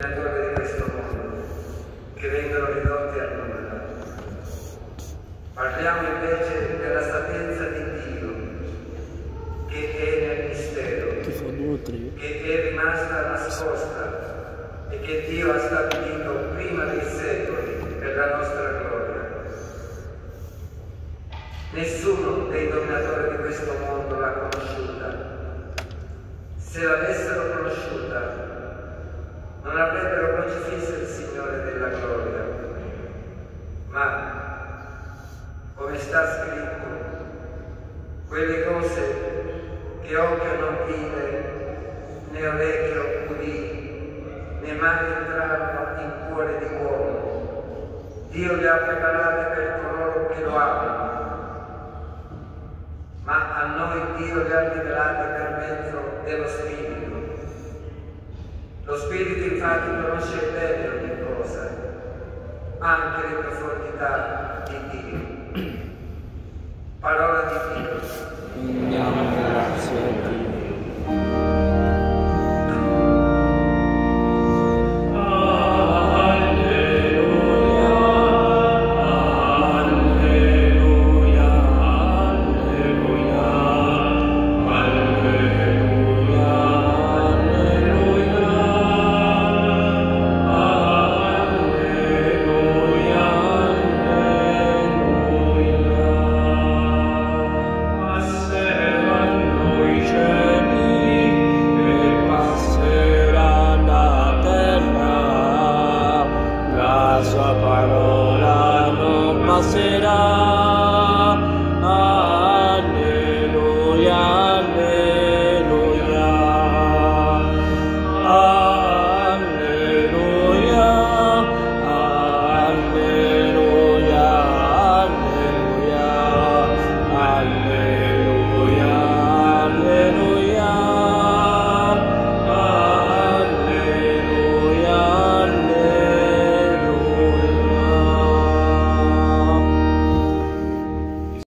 di questo mondo, che vengono ridotti a nulla. Parliamo invece della sapienza di Dio, che è nel mistero, che è rimasta nascosta e che Dio ha stabilito prima dei secoli per la nostra gloria. Nessuno dei dominatori di questo mondo l'ha conosciuta. Se l'avessero conosciuta, non avrebbero crocifisso il Signore della gloria. Ma, come sta scritto, quelle cose che occhio non vide, né orecchio udì, né mai entrarono in cuore di uomo, Dio le ha preparate per coloro che lo amano. Ma a noi Dio le ha rivelate per mezzo dello Spirito. Lo Spirito infatti conosce bene ogni cosa, anche le profondità di Dio. sua parola non passerà.